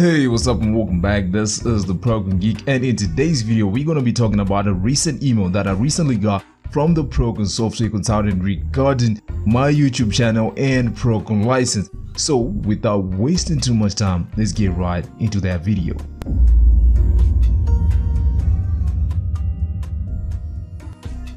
Hey, what's up and welcome back. This is the Prokon Geek and in today's video, we're going to be talking about a recent email that I recently got from the Prokon software consultant regarding my YouTube channel and Prokon license. So without wasting too much time, let's get right into that video.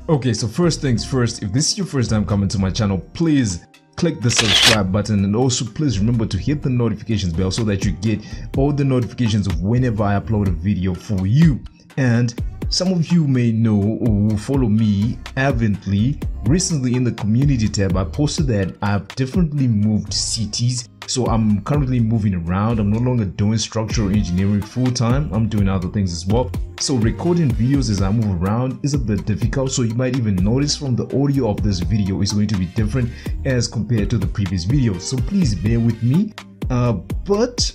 Okay, so first things first, if this is your first time coming to my channel, please click the subscribe button and also please remember to hit the notifications bell so that you get all the notifications of whenever I upload a video for you. And some of you may know or follow me avidly. Recently in the community tab, I posted that I've differently moved cities. So I'm currently moving around. I'm no longer doing structural engineering full time. I'm doing other things as well. So recording videos as I move around is a bit difficult. So you might even notice from the audio of this video is going to be different as compared to the previous video. So please bear with me. Uh, but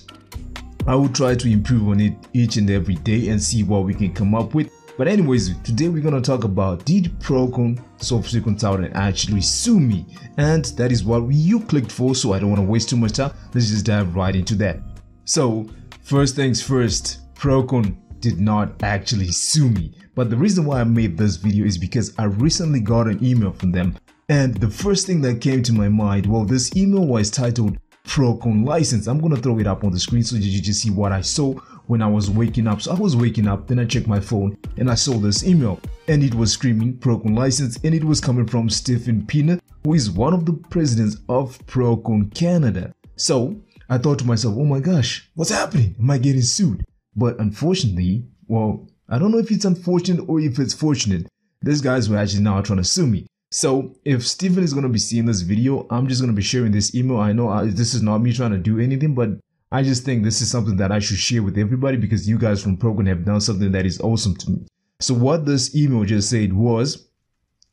I will try to improve on it each and every day and see what we can come up with. But anyways, today we're going to talk about did Prokon software consultant actually sue me? And that is what you clicked for, so I don't want to waste too much time. Let's just dive right into that. So, first things first, Prokon did not actually sue me. But the reason why I made this video is because I recently got an email from them. And the first thing that came to my mind, well, this email was titled Prokon license. I'm going to throw it up on the screen so you just see what I saw when I was waking up. So I was waking up, then I checked my phone and I saw this email and it was screaming Prokon license and it was coming from Stephen Pina, who is one of the presidents of Prokon Canada. So I thought to myself, oh my gosh, what's happening? Am I getting sued? But unfortunately, well, I don't know if it's unfortunate or if it's fortunate. These guys were actually now trying to sue me. So if Stephen is going to be seeing this video, I'm just going to be sharing this email. I know I, this is not me trying to do anything, but I just think this is something that I should share with everybody because you guys from Prokon have done something that is awesome to me. So what this email just said was,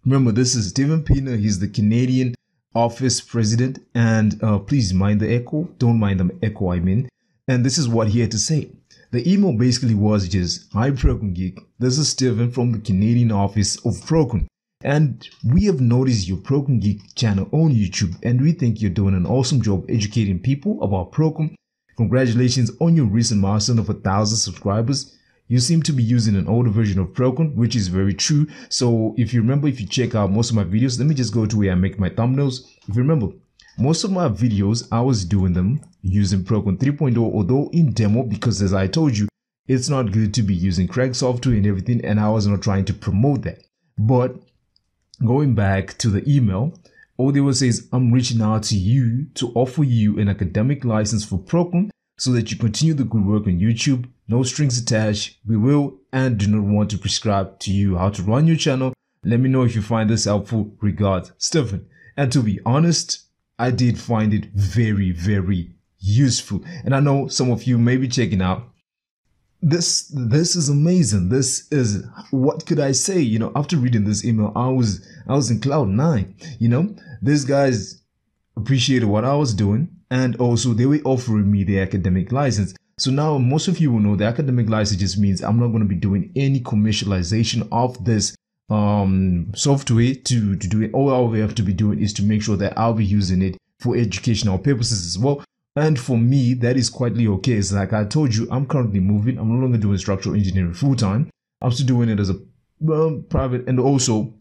remember this is Stephen Pina, he's the Canadian office president and uh, please mind the echo, don't mind the echo I mean. And this is what he had to say. The email basically was just, Hi Prokon Geek, this is Stephen from the Canadian office of Prokon. And we have noticed your Prokon Geek channel on YouTube and we think you're doing an awesome job educating people about Procon Congratulations on your recent milestone of a thousand subscribers. You seem to be using an older version of Prokon, which is very true. So if you remember, if you check out most of my videos, let me just go to where I make my thumbnails. If you remember, most of my videos, I was doing them using Prokon 3.0, although in demo, because as I told you, it's not good to be using crack software and everything, and I was not trying to promote that. But going back to the email, Audio is, I'm reaching out to you to offer you an academic license for Prokon so that you continue the good work on YouTube. No strings attached. We will and do not want to prescribe to you how to run your channel. Let me know if you find this helpful. Regards, Stephen. And to be honest, I did find it very, very useful. And I know some of you may be checking out this this is amazing. This is what could i say? You know after reading this email i was i was in cloud nine you know? These guys appreciated what i was doing and also they were offering me the academic license. So now most of you will know the academic license just means i'm not going to be doing any commercialization of this um software to to do it. All i will have to be doing is to make sure that i'll be using it for educational purposes as well and for me, that is quietly okay. It's like I told you, I'm currently moving. I'm no longer doing structural engineering full time. I'm still doing it as a well, private. And also,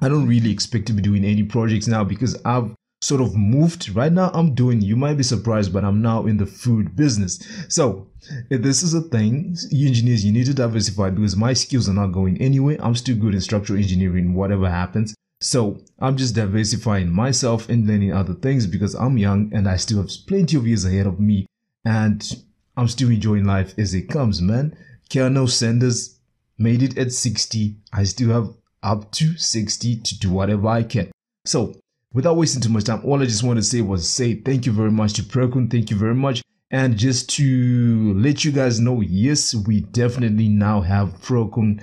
I don't really expect to be doing any projects now because I've sort of moved. Right now, I'm doing, you might be surprised, but I'm now in the food business. So, if this is a thing, you engineers, you need to diversify because my skills are not going anywhere. I'm still good in structural engineering, whatever happens. So I'm just diversifying myself and learning other things because I'm young and I still have plenty of years ahead of me and I'm still enjoying life as it comes, man. Colonel Sanders made it at 60. I still have up to 60 to do whatever I can. So without wasting too much time, all I just want to say was say thank you very much to Prokon. Thank you very much. And just to let you guys know, yes, we definitely now have Prokon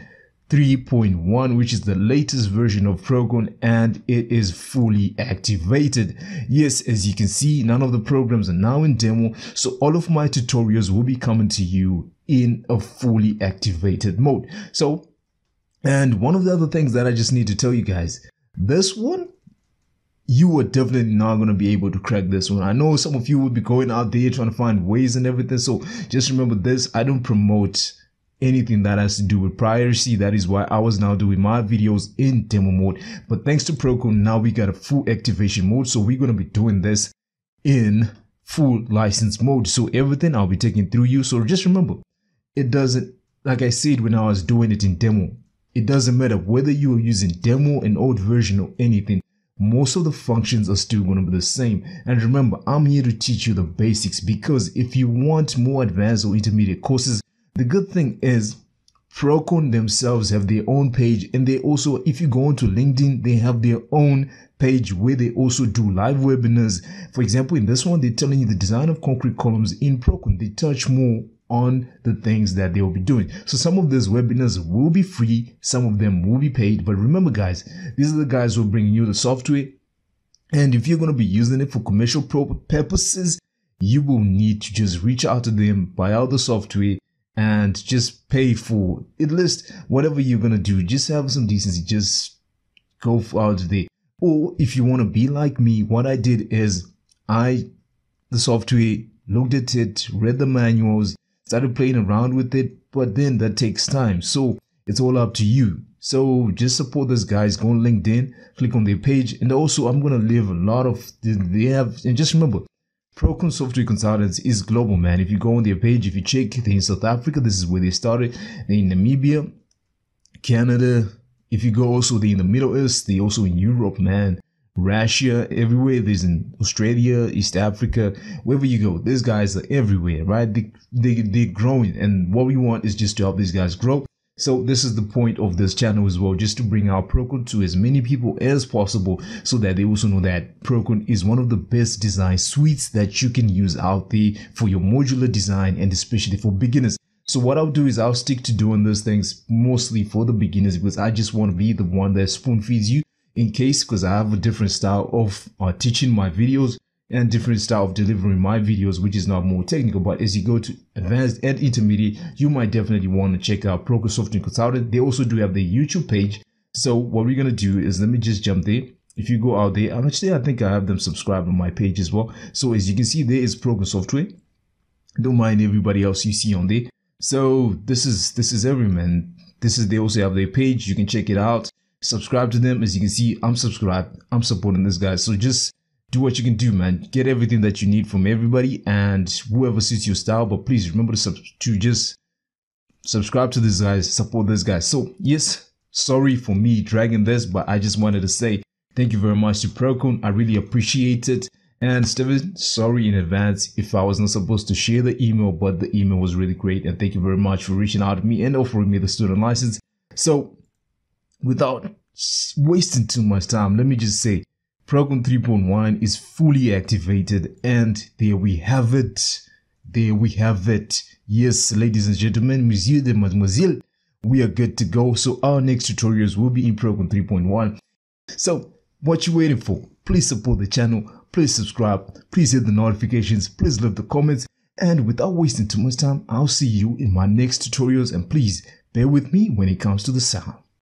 3.1 which is the latest version of Prokon and it is fully activated. Yes, as you can see, none of the programs are now in demo, so all of my tutorials will be coming to you in a fully activated mode. So, and one of the other things that I just need to tell you guys, this one you are definitely not going to be able to crack this one. I know some of you will be going out there trying to find ways and everything. So just remember this. I don't promote anything that has to do with piracy. That is why I was now doing my videos in demo mode. But thanks to Prokon, now we got a full activation mode. So we're going to be doing this in full license mode. So everything I'll be taking through you. So just remember, it doesn't, like I said when I was doing it in demo, it doesn't matter whether you are using demo, an old version or anything. Most of the functions are still going to be the same. And remember, I'm here to teach you the basics because if you want more advanced or intermediate courses, the good thing is Prokon themselves have their own page and they also, if you go onto LinkedIn, they have their own page where they also do live webinars. For example, in this one, they're telling you the design of concrete columns in Prokon. They touch more on the things that they will be doing. So some of these webinars will be free, some of them will be paid. But remember, guys, these are the guys who are bringing you the software. And if you're going to be using it for commercial purposes, you will need to just reach out to them, buy out the software, and just pay for at least whatever you're gonna do. Just have some decency. Just go out there. Or if you want to be like me, what I did is I the software looked at it, read the manuals, started playing around with it, but then that takes time. So it's all up to you. So just support those guys. Go on LinkedIn, click on their page, and also I'm gonna leave a lot of they have. And just remember, Prokon Software Consultants is global, man. If you go on their page, if you check, they're in South Africa. This is where they started. They're in Namibia, Canada. If you go also, they're in the Middle East. They're also in Europe, man. Russia, everywhere. There's in Australia, East Africa, wherever you go. These guys are everywhere, right? They, they, they're growing. And what we want is just to help these guys grow. So this is the point of this channel as well, just to bring our Prokon to as many people as possible so that they also know that Prokon is one of the best design suites that you can use out there for your modular design and especially for beginners. So what I'll do is I'll stick to doing those things mostly for the beginners because I just want to be the one that spoon feeds you in case because I have a different style of uh, teaching my videos and different style of delivering my videos, which is not more technical. But as you go to advanced and intermediate, you might definitely want to check out Prokon Software Consultant. They also do have the YouTube page. So what we're gonna do is let me just jump there. If you go out there, actually I think I have them subscribed on my page as well. So as you can see, there is Prokon Software. Don't mind everybody else you see on there. So this is this is every man. This is they also have their page. You can check it out. Subscribe to them. As you can see, I'm subscribed. I'm supporting this guy. So just do what you can do, man. Get everything that you need from everybody and whoever suits your style. But please remember to, sub- to just subscribe to these guys, support this guy. So yes, sorry for me dragging this, but I just wanted to say thank you very much to Prokon. I really appreciate it. And Stephen, sorry in advance if I was not supposed to share the email, but the email was really great. And thank you very much for reaching out to me and offering me the student license. So without wasting too much time, let me just say Prokon 3.1 is fully activated and there we have it. There we have it. Yes, ladies and gentlemen, monsieur de mademoiselle, we are good to go. So our next tutorials will be in Prokon 3.1. So what you waiting for? Please support the channel. Please subscribe. Please hit the notifications. Please leave the comments. And without wasting too much time, I'll see you in my next tutorials. And please bear with me when it comes to the sound.